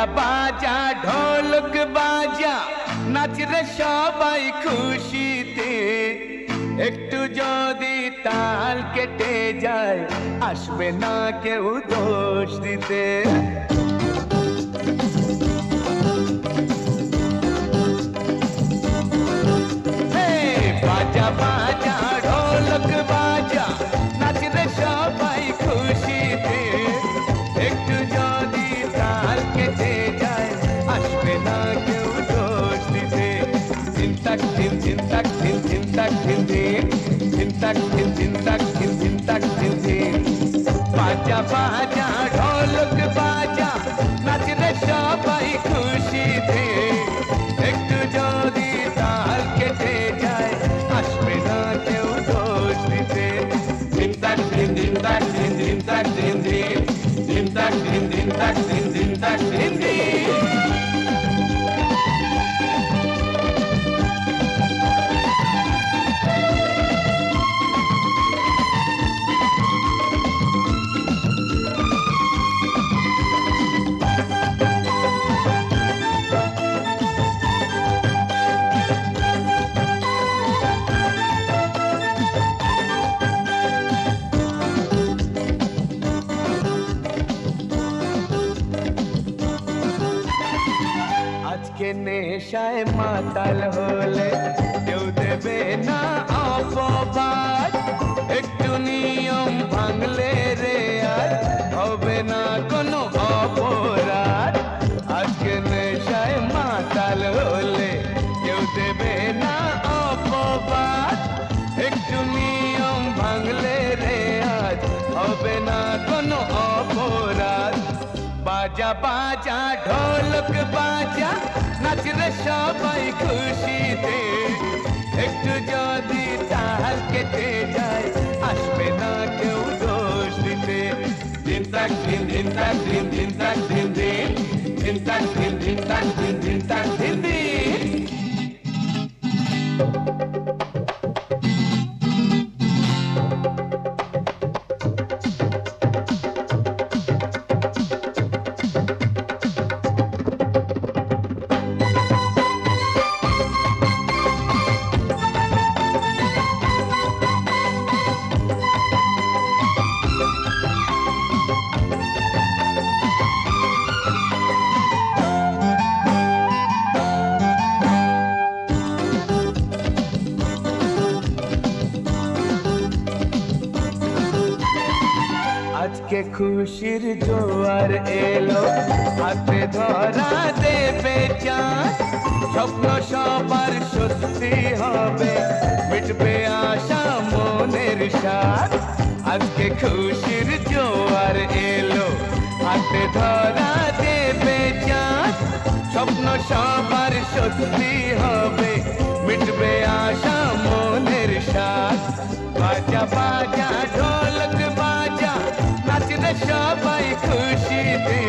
বাজা বাজা ঢোলক বাজা নাচ রে সবাই খুশিতে। একটু যদি তাল কেটে যায়, আসবে না কেউ দোষ দিতে। বাজা বাজা झिंझिंता झिंझिंता झिंझिंता झिंझिं पाच्या पाच्या के नेशाए मातल होले क्यों देवे ना आप बात বাজা বাজা ঢোলক বাজা নাচ রে সবাই খুশিতে একটু যদি তাল কেটে যায় আসবে না কেউ দোষ দিতে দিন তাক দিন দিন তাক দিন দিন তাক দিন দিন দিন তাক দিন দিন তাক দিন দিন তাক দিন দিন আজকে খুশির জোয়ার এলো হাতে ধরা দেবে চাঁদ স্বপ্ন সবার সত্যি হবে মিটবে আশা মনের সাথ আজকে খুশির জোয়ার এলো হাতে ধরা দেবে চাঁদ স্বপ্ন সবার সত্যি হবে মিটবে আশা মনের সাথ বাজা বাজা ঢোলক বাজা নাচ রে সবাই খুশিতে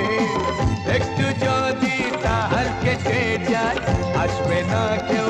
একটু যদি তাহার কেটে যায় আসবে না কেউ দোষ দিতে